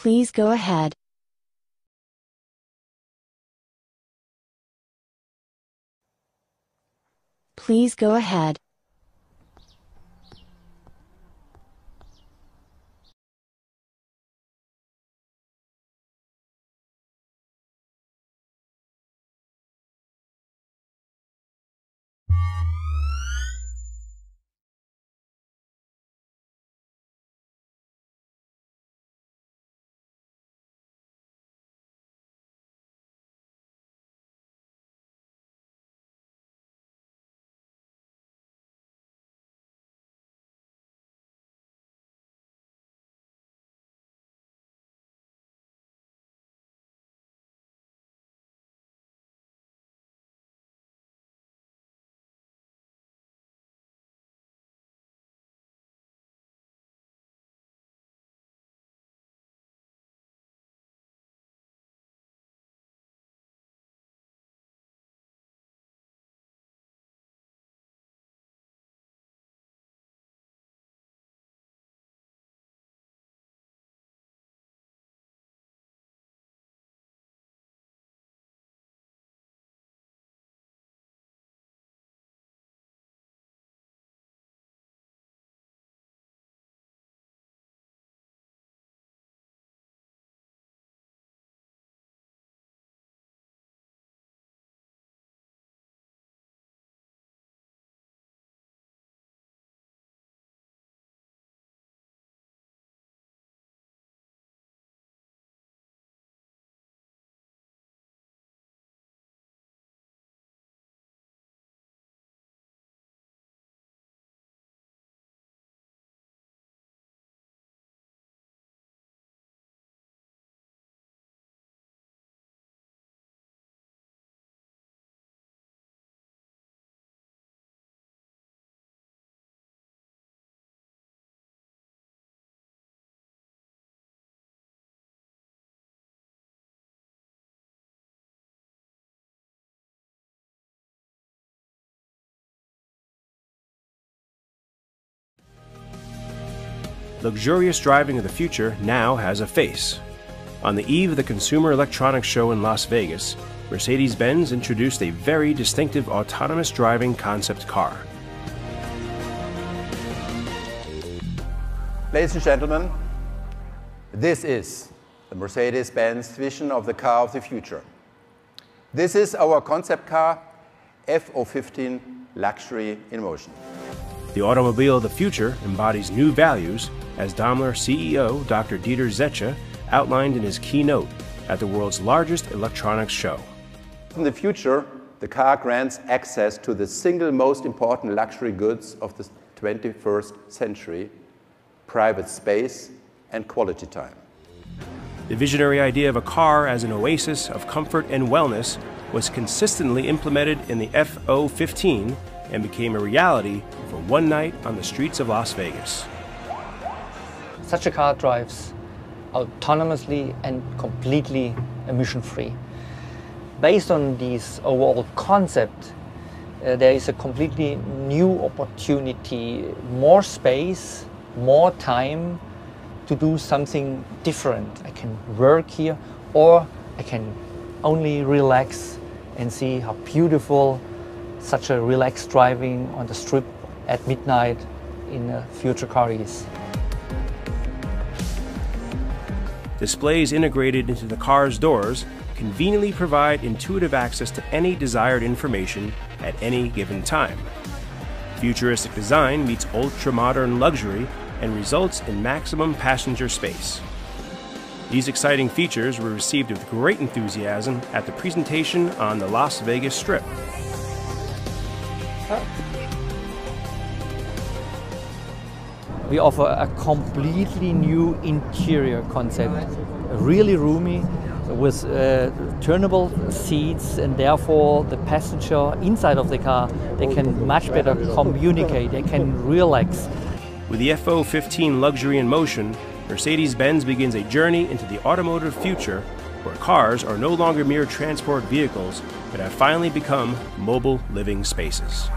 Please go ahead. Please go ahead. Luxurious driving of the future now has a face. On the eve of the Consumer Electronics Show in Las Vegas, Mercedes Benz introduced a very distinctive autonomous driving concept car. Ladies and gentlemen, this is the Mercedes Benz vision of the car of the future. This is our concept car, F015 Luxury in Motion. The automobile of the future embodies new values as Daimler CEO Dr. Dieter Zetsche outlined in his keynote at the world's largest electronics show. In the future, the car grants access to the single most important luxury goods of the 21st century private space and quality time. The visionary idea of a car as an oasis of comfort and wellness was consistently implemented in the F015 and became a reality for one night on the streets of Las Vegas. Such a car drives autonomously and completely emission-free. Based on this overall concept, uh, there is a completely new opportunity, more space, more time to do something different. I can work here or I can only relax and see how beautiful such a relaxed driving on the strip at midnight in a future car is. Displays integrated into the car's doors conveniently provide intuitive access to any desired information at any given time. Futuristic design meets ultra modern luxury and results in maximum passenger space. These exciting features were received with great enthusiasm at the presentation on the Las Vegas Strip. We offer a completely new interior concept, really roomy, with uh, turnable seats and therefore the passenger inside of the car, they can much better communicate, they can relax. With the F015 Luxury in Motion, Mercedes-Benz begins a journey into the automotive future where cars are no longer mere transport vehicles, but have finally become mobile living spaces.